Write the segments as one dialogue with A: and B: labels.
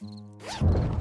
A: Música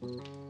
A: Thank you.